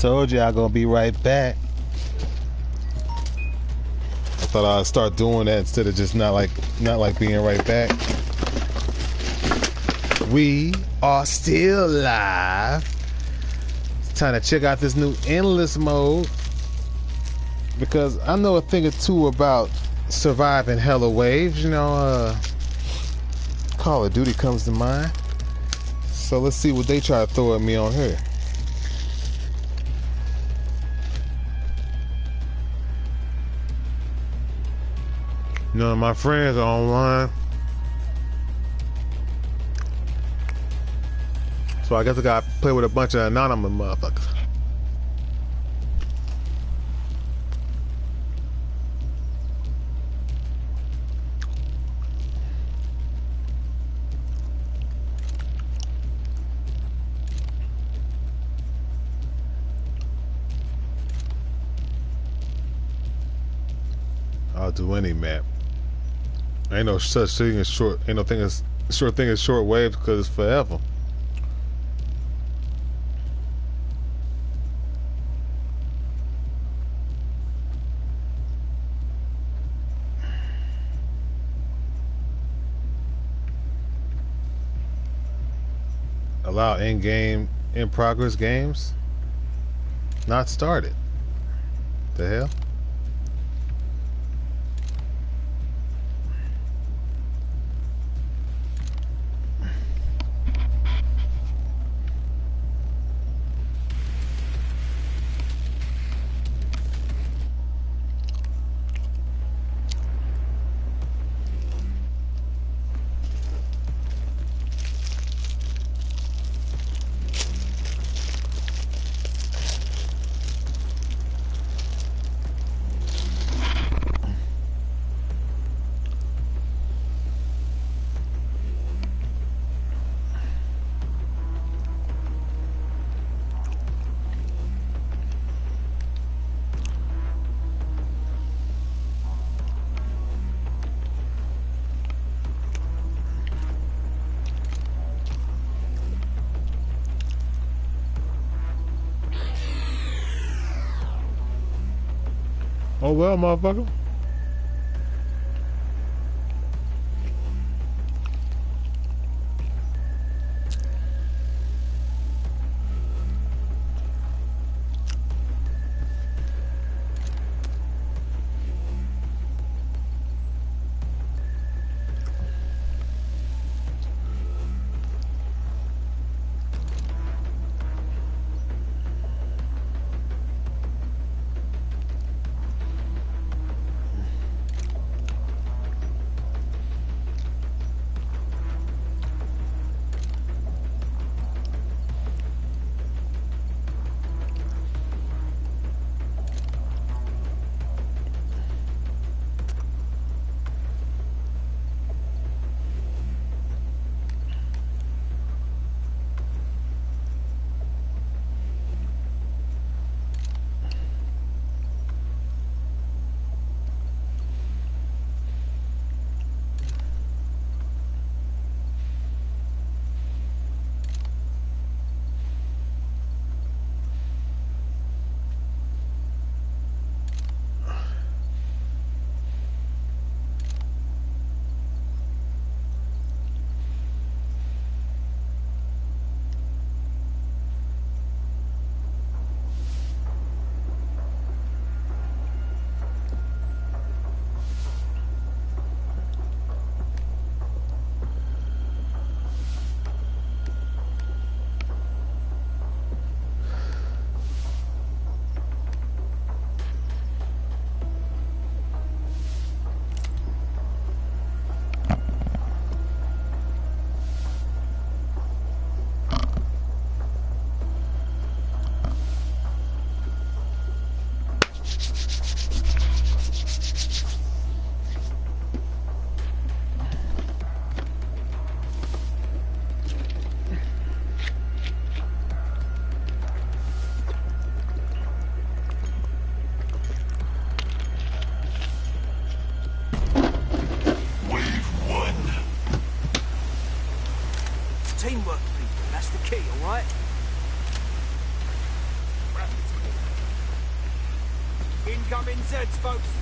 told you I'm gonna be right back. I thought I'd start doing that instead of just not like not like being right back. We are still live. It's time to check out this new endless mode because I know a thing or two about surviving hella waves. You know, uh, Call of Duty comes to mind. So let's see what they try to throw at me on here. None of my friends are online. So I guess I got to play with a bunch of anonymous motherfuckers. I'll do any map. Ain't no such thing as short. Ain't no thing as short thing as short waves because it's forever. Allow in-game, in-progress games not started. The hell? Well, motherfucker. Zeds, folks.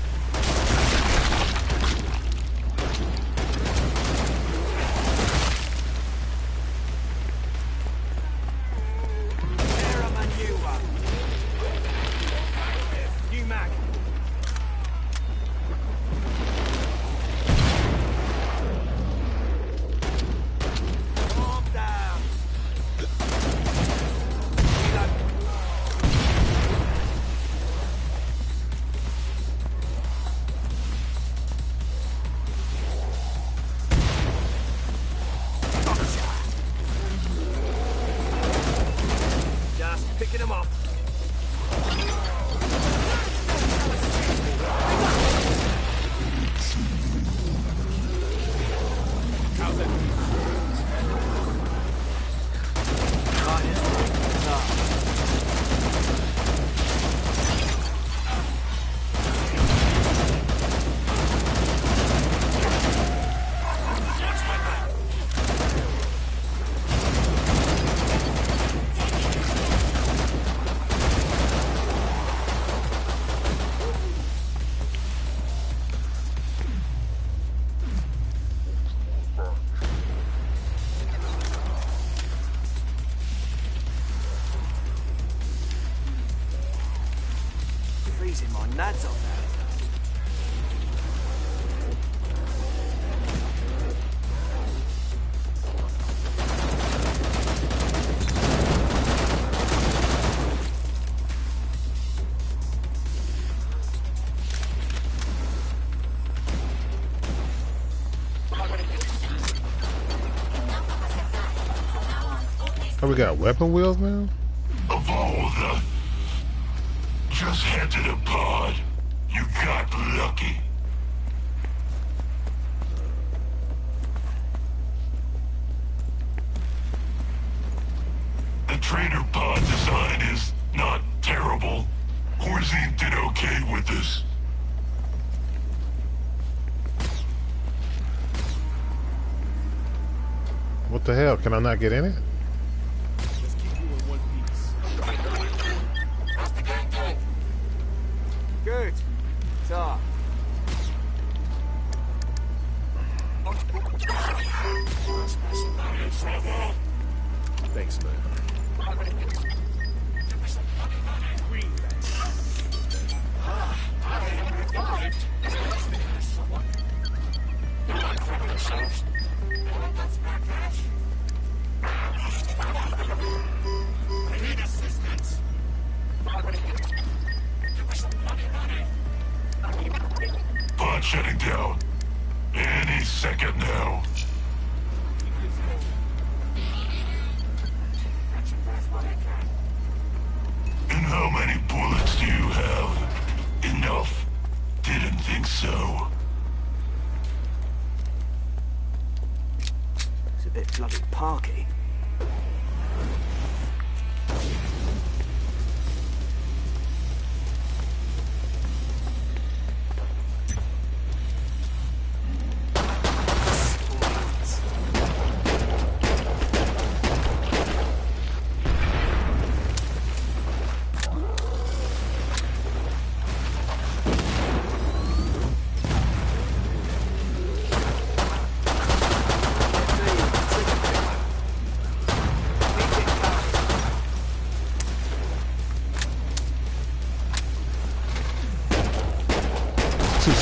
Got weapon wheels now? Of all the... Just head to the pod. You got lucky. The trader pod design is not terrible. Horzine did okay with this. What the hell? Can I not get in it?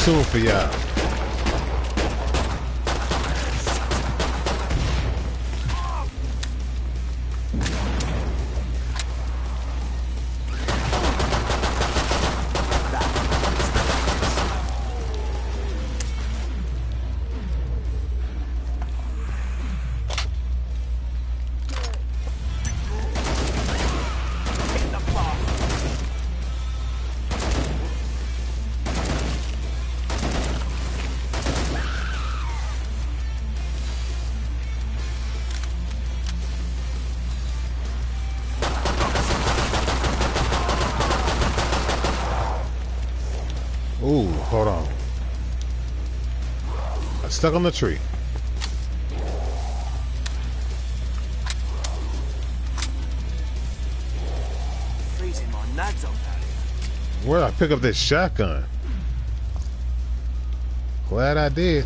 Too soon for y'all. stuck on the tree. Where'd I pick up this shotgun? Glad I did.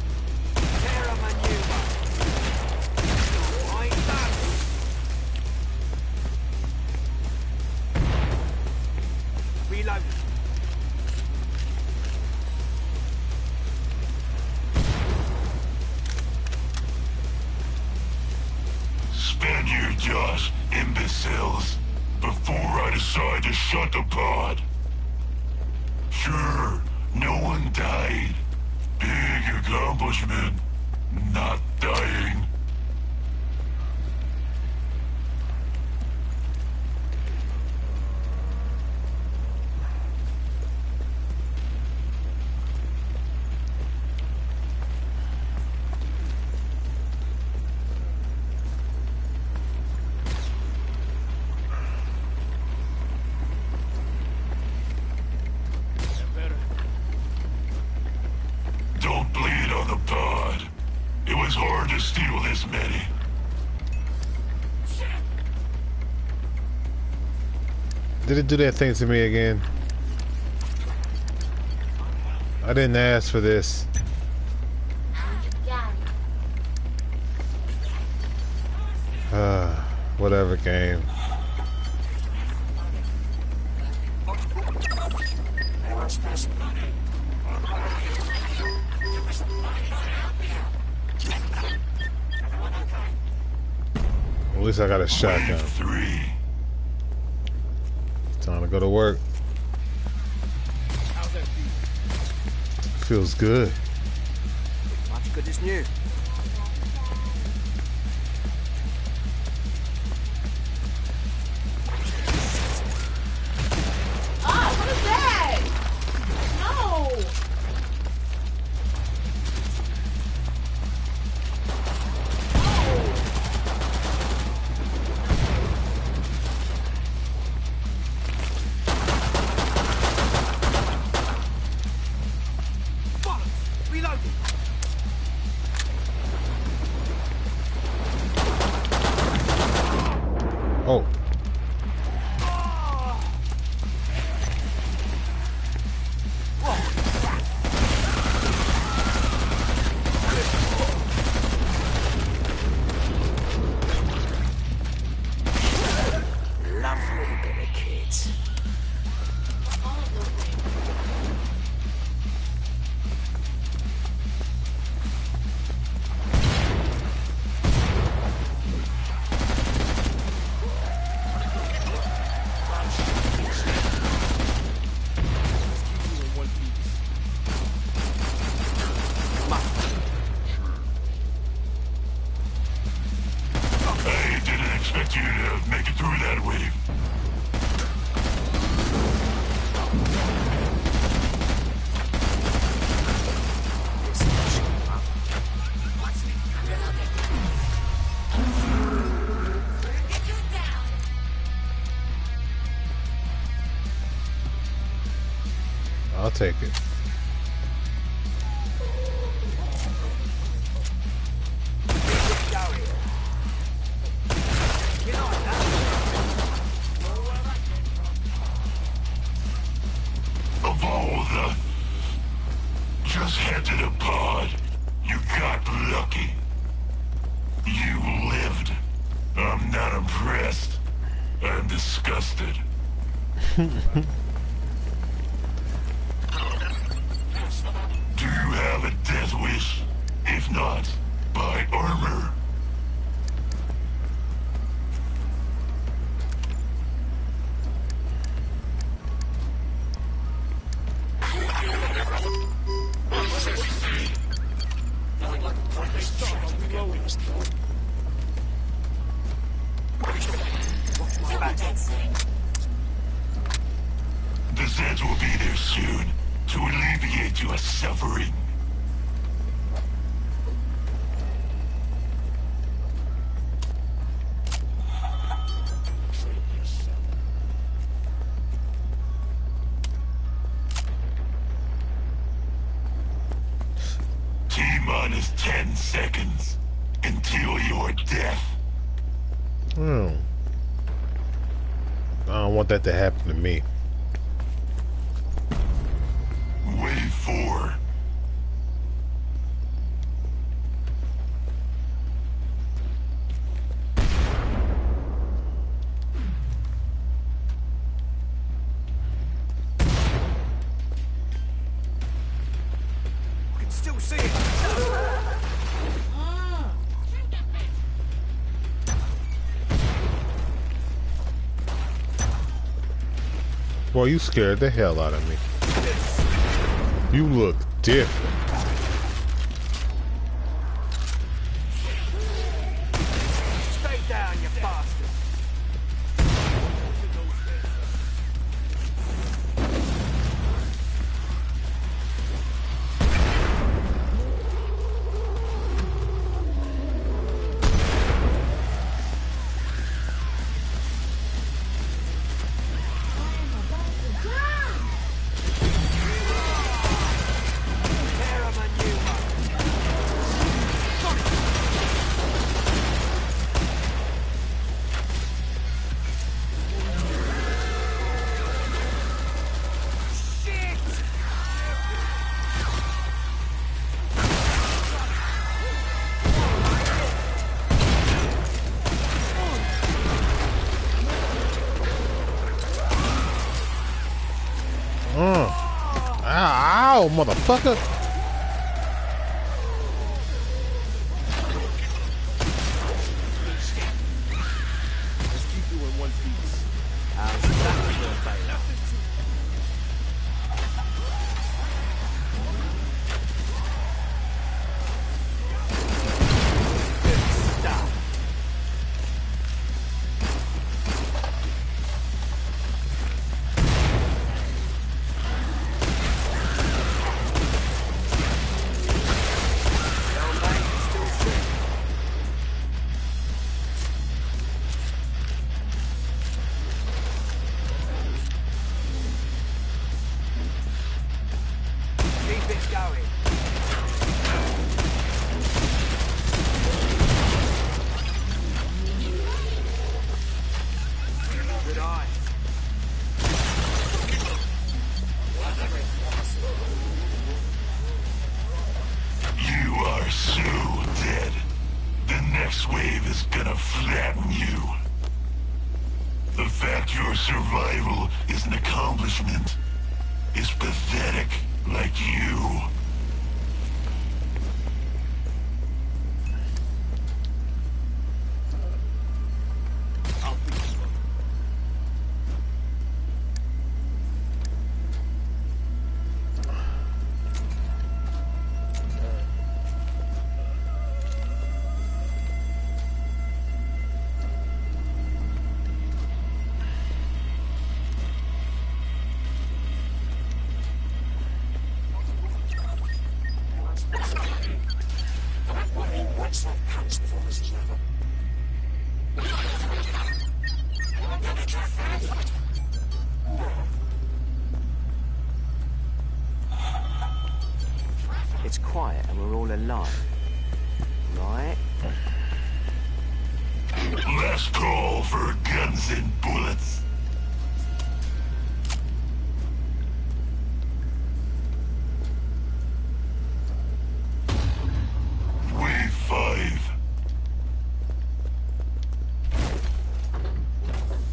Did it do that thing to me again? I didn't ask for this. Uh, whatever game. At least I got a shotgun go to work. How's that feel? Feels good. Much good is new. take it. don't want that to happen to me. Wave four. Boy, you scared the hell out of me. You look different. motherfucker.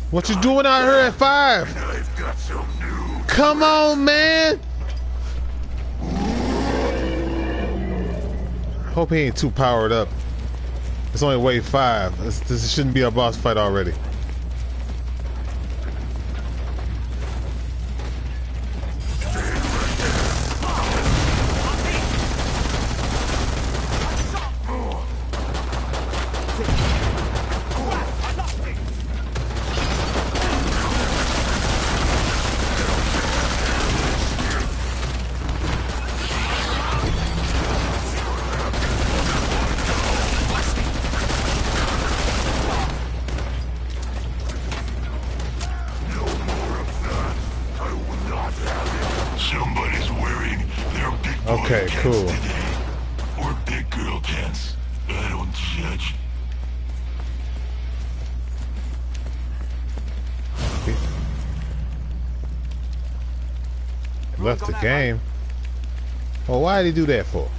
What you doing out here at five? Come on, man. Hope he ain't too powered up. It's only wave five. This, this shouldn't be a boss fight already. do that for?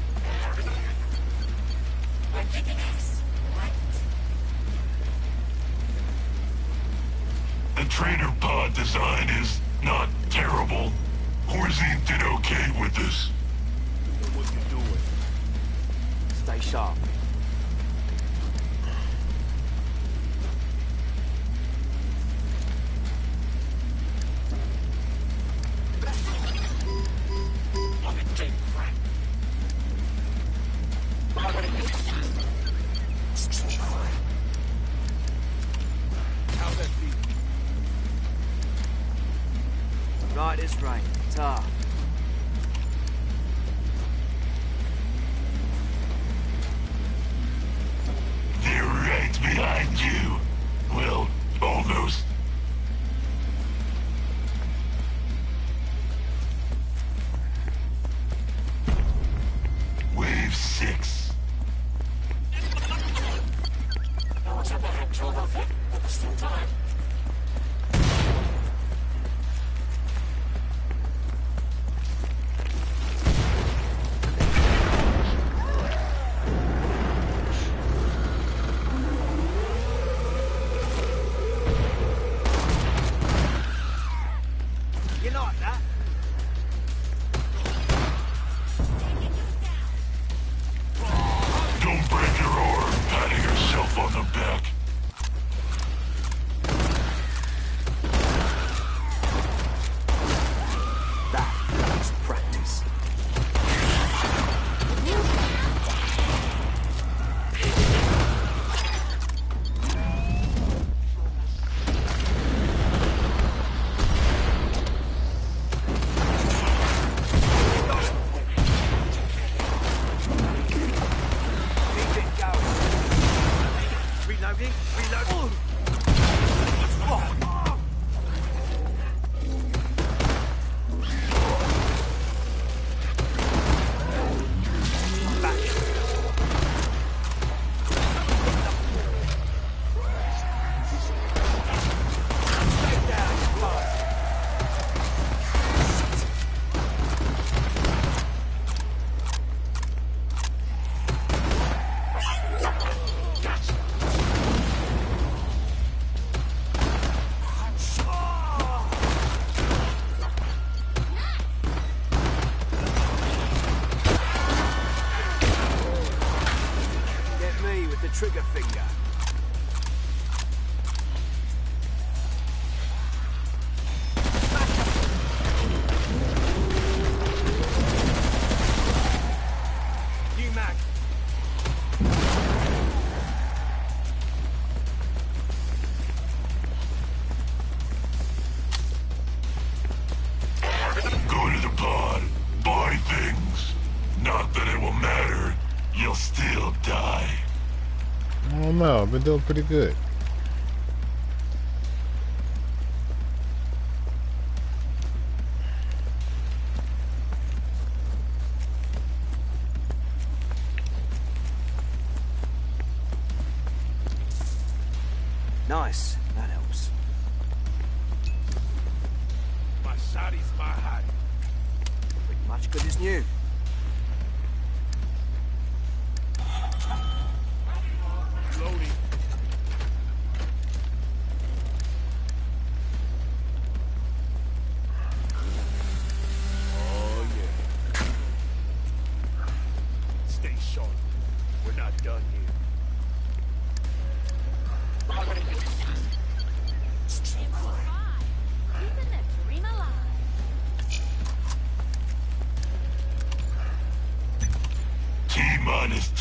doing pretty good.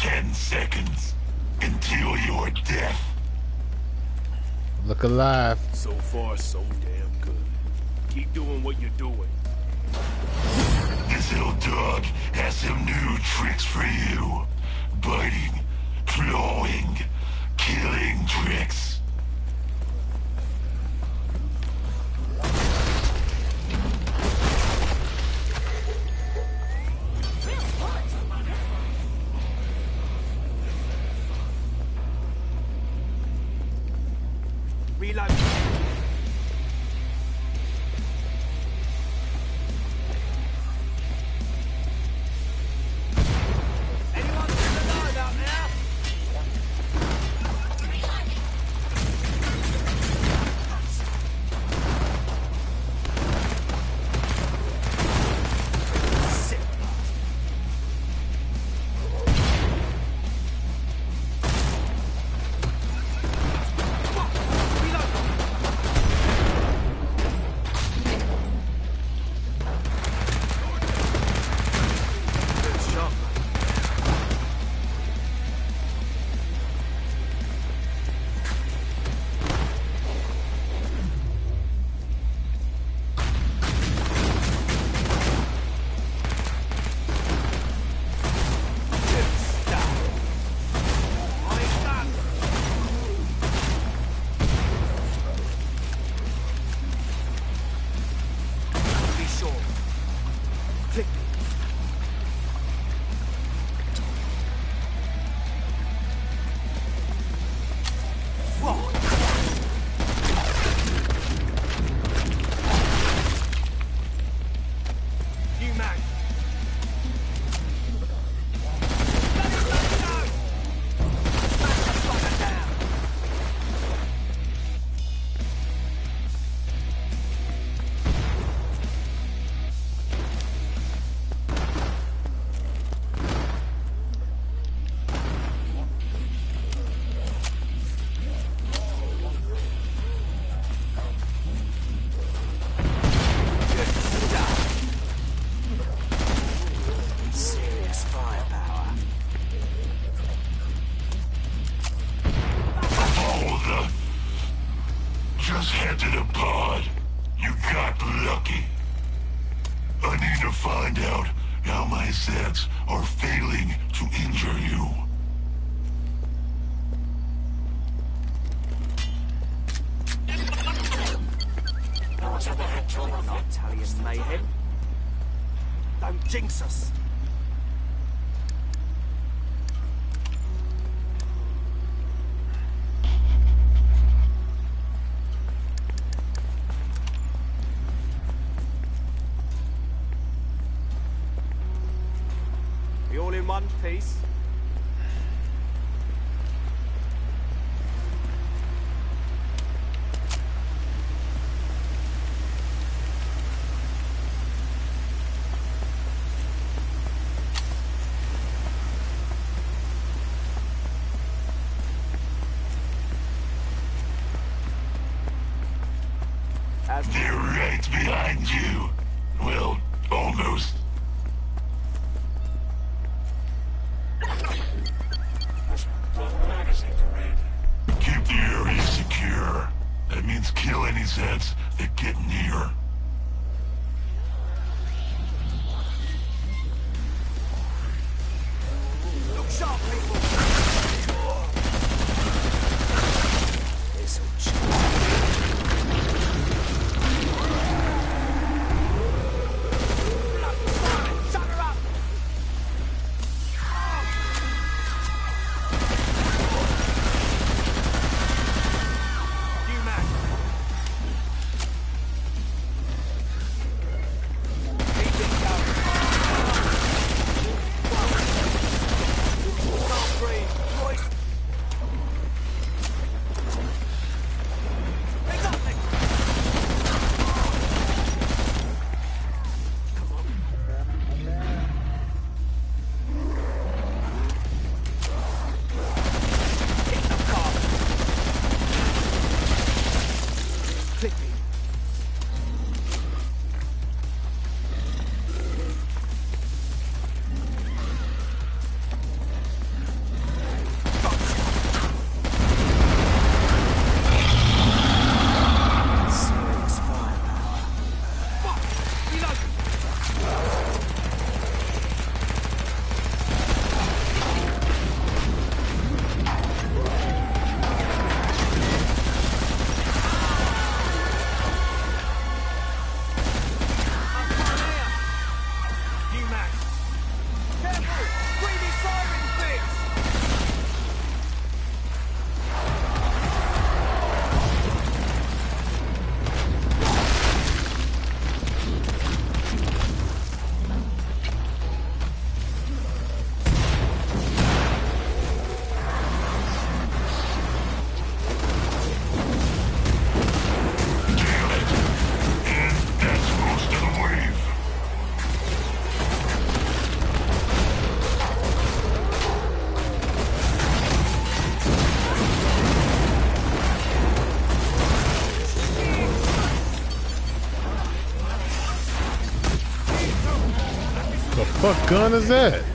10 seconds until your death. Look alive. So far, so damn good. Keep doing what you're doing. This little dog has some new tricks for you. Biting, clawing, killing tricks. one piece. means kill any Zeds that get near. fuck gun is that?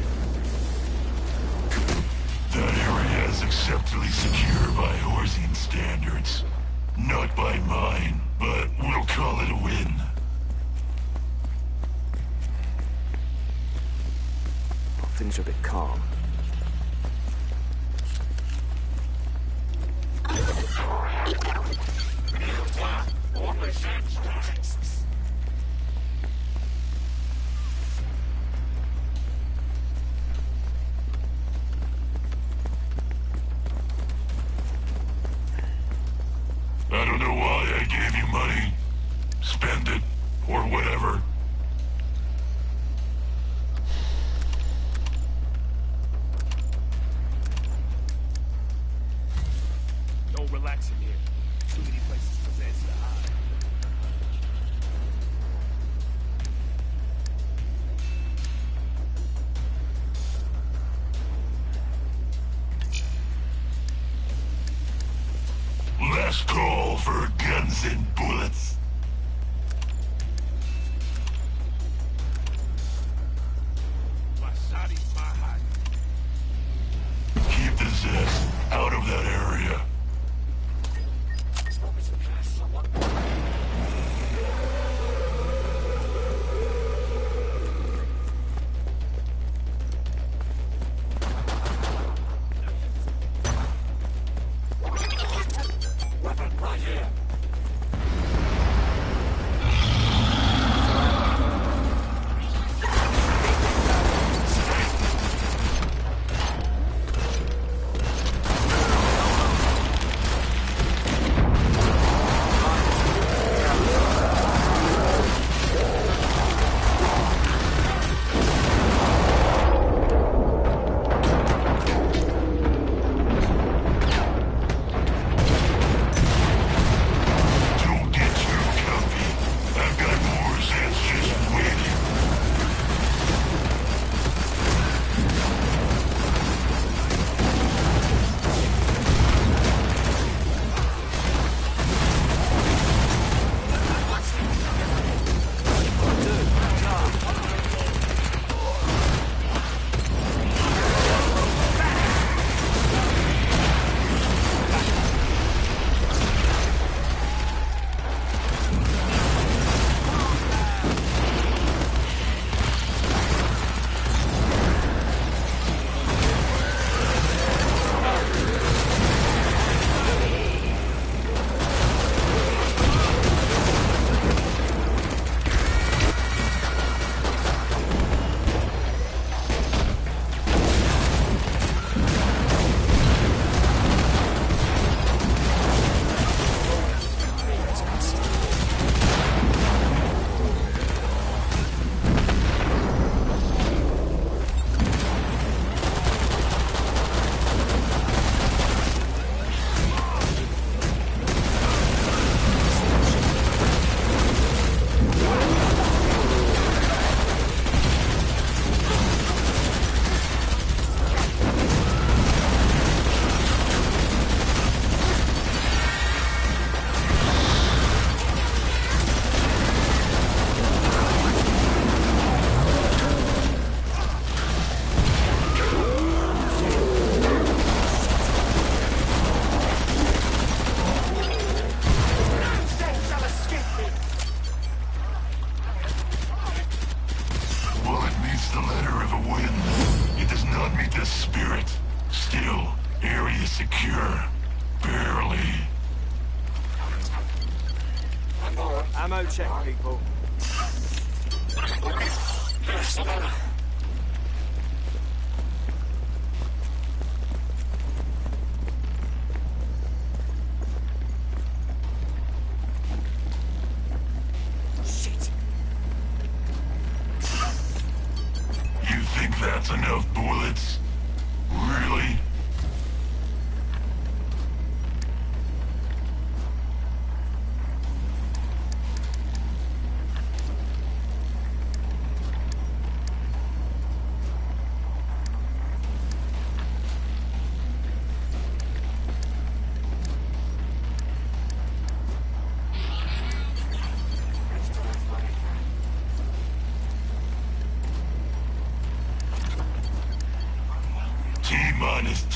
access out of that area.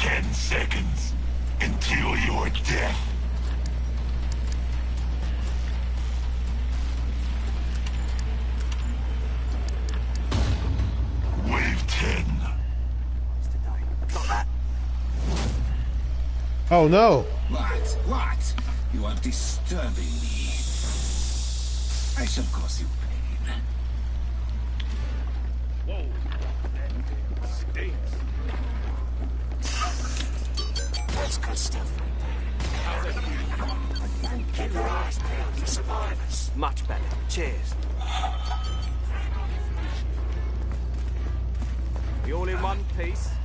10 seconds until your death. Wave 10. Oh no! What? What? You are disturbing me. I shall cause you stuff. Keep your eyes peeled for survivors. Much better. Cheers. We all in one piece?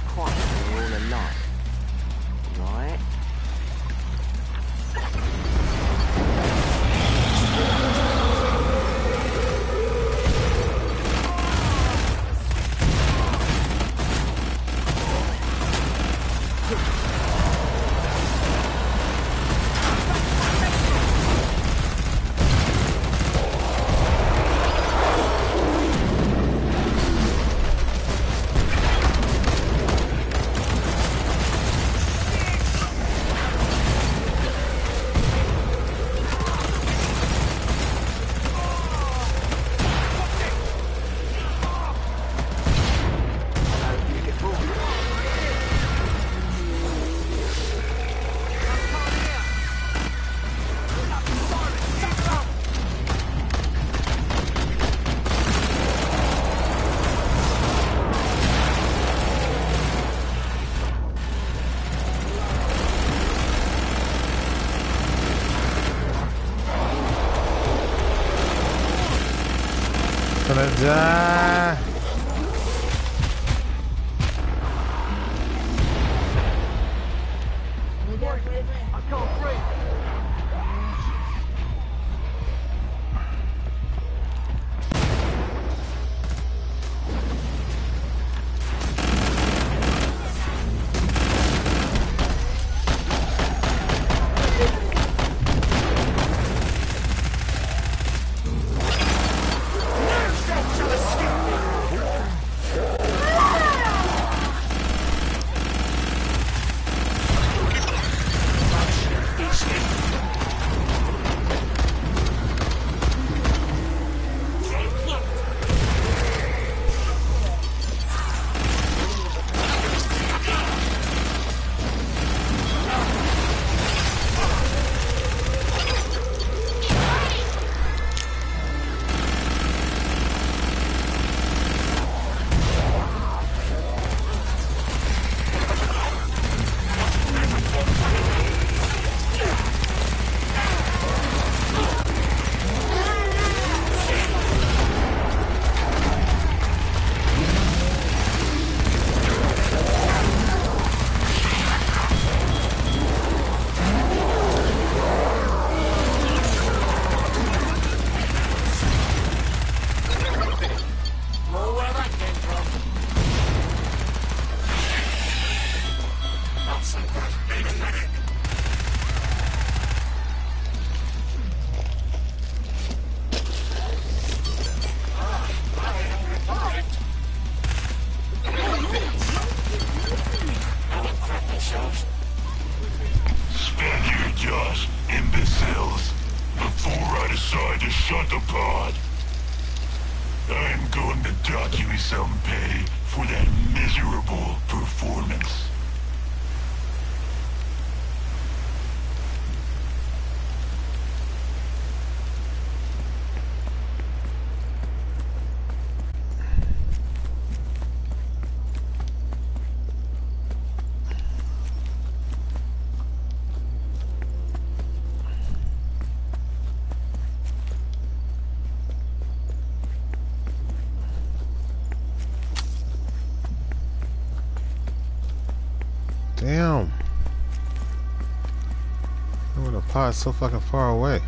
quiet and we're all alive. die. The so fucking far away.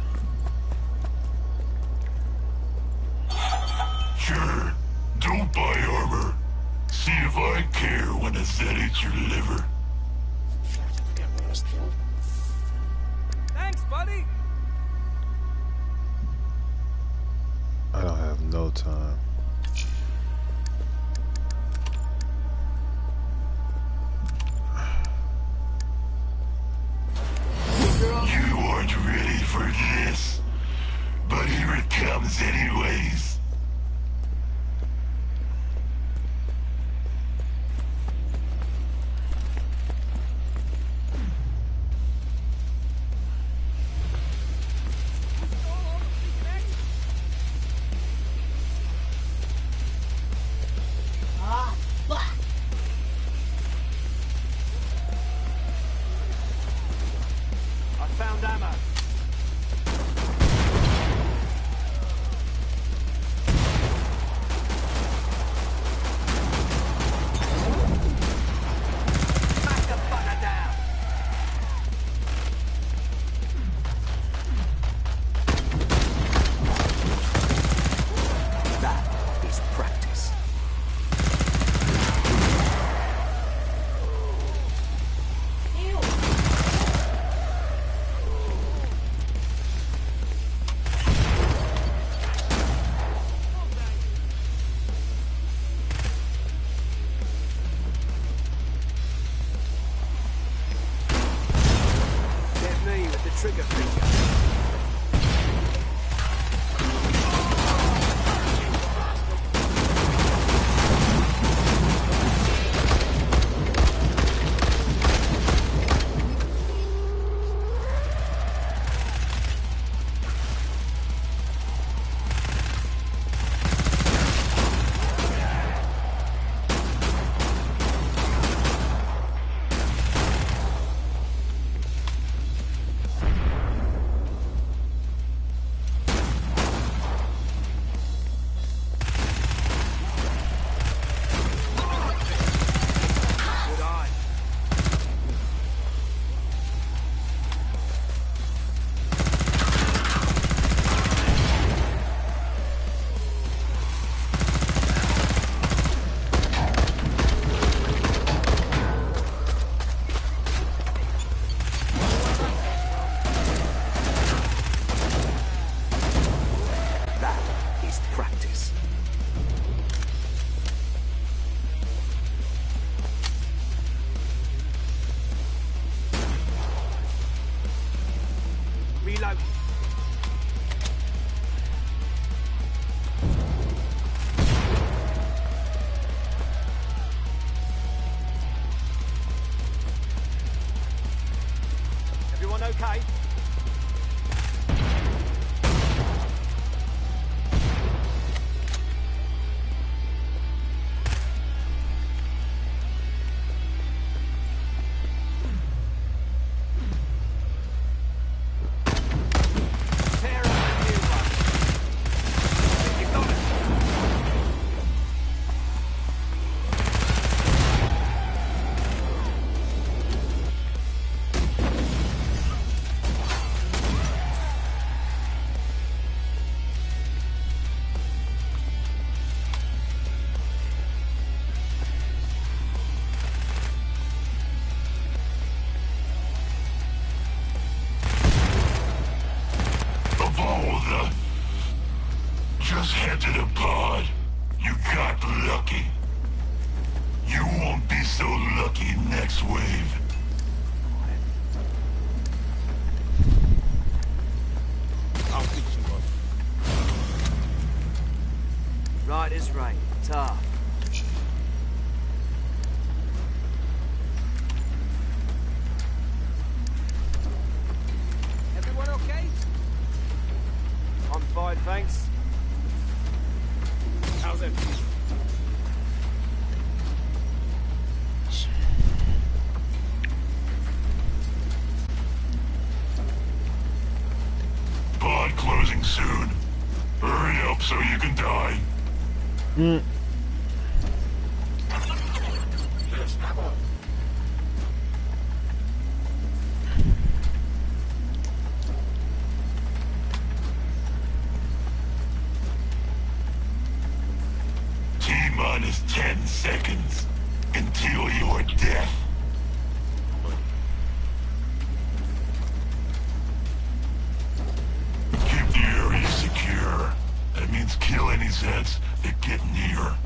Kill any Zeds that get near.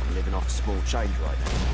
I'm living off small change right now.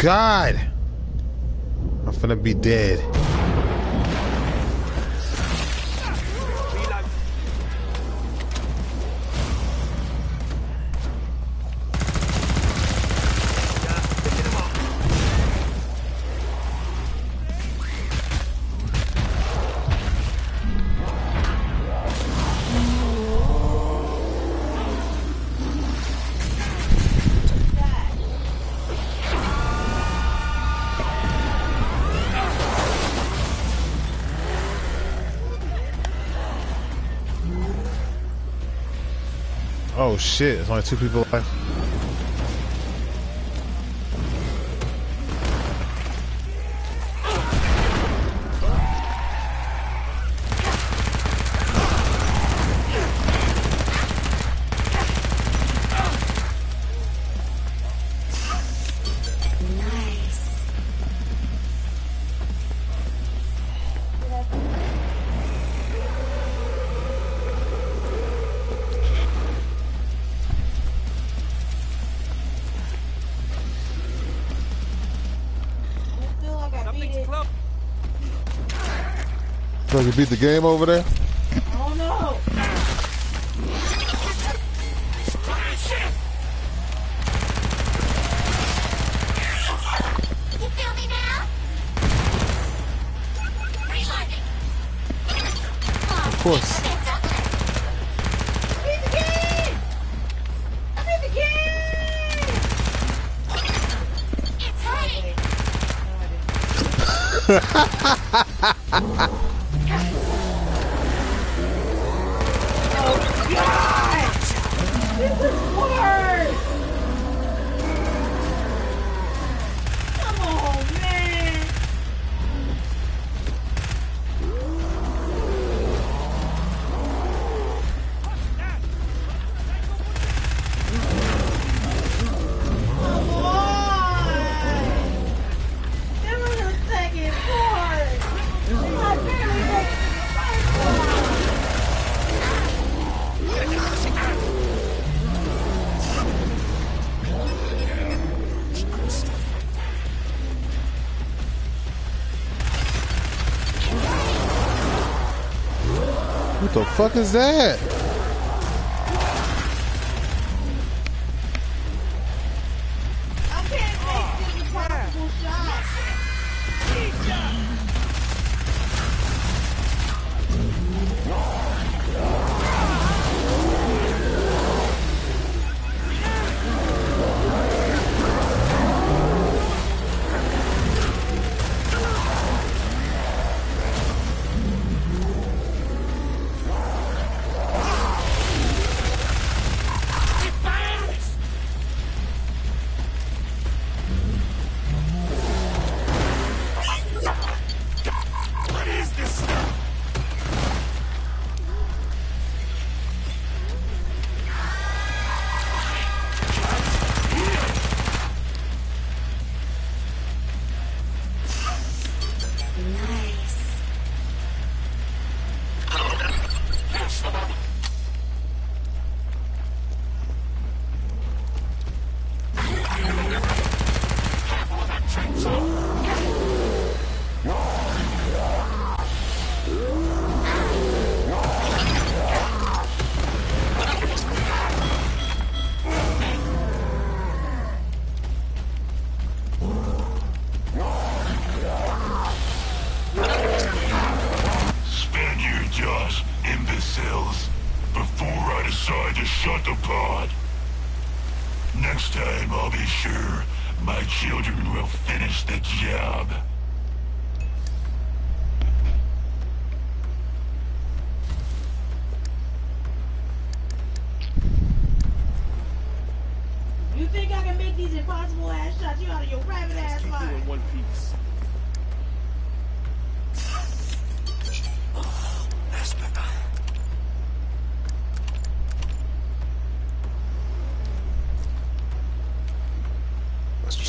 God! I'm finna be dead. Shit! There's only two people left. Beat the game over there? I don't know. You feel me now? Reloading. Of course. I beat the game! I beat the game! It's ready. Oh God! This is worse! fuck is that?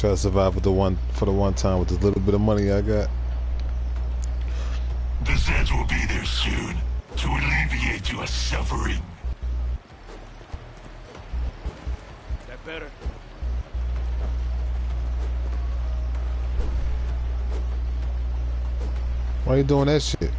could survive with the one for the one time with the little bit of money I got. The Zeds will be there soon to alleviate your suffering. That better. Why are you doing that shit?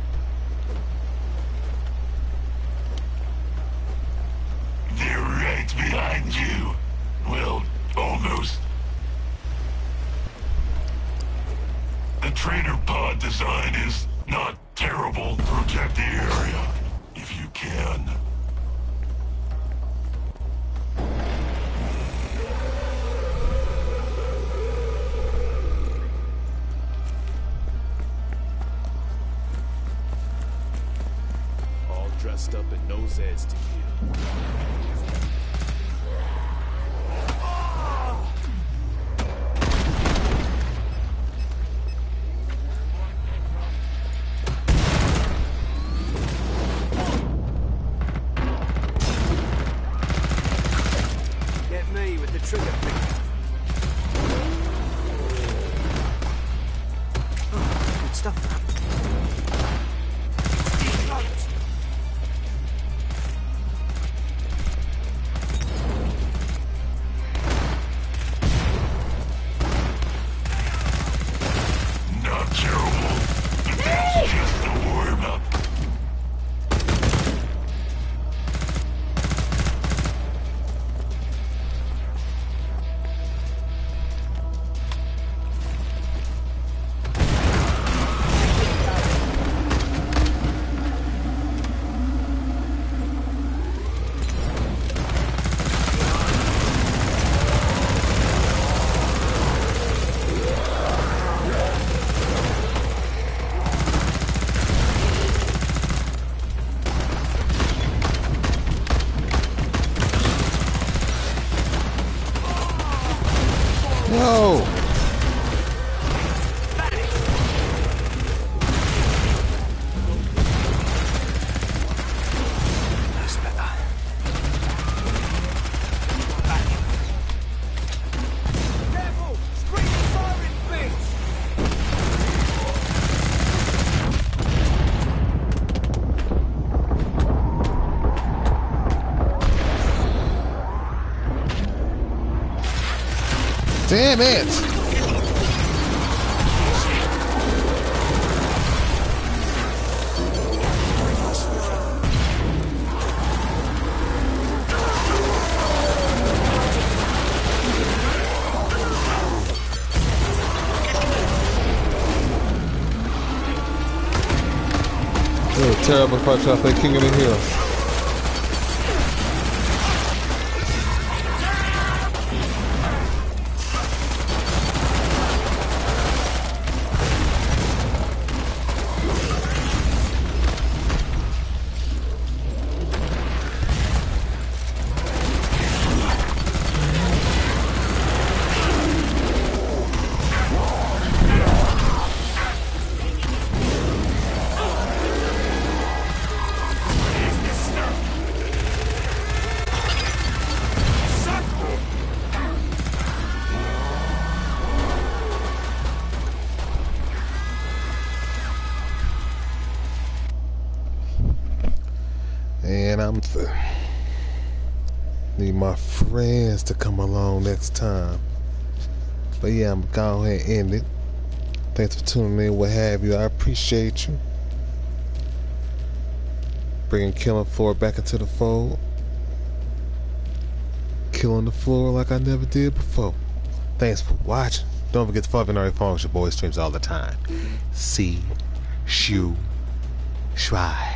up and no Zeds to kill. Damn it! terrible punch off. after King of the Hill. But yeah, I'm gonna go ahead and end it. Thanks for tuning in, what have you. I appreciate you. Bringing Killing Floor back into the fold. Killing the floor like I never did before. Thanks for watching. Don't forget to follow me on our phone. Your boy streams all the time. See, you, try.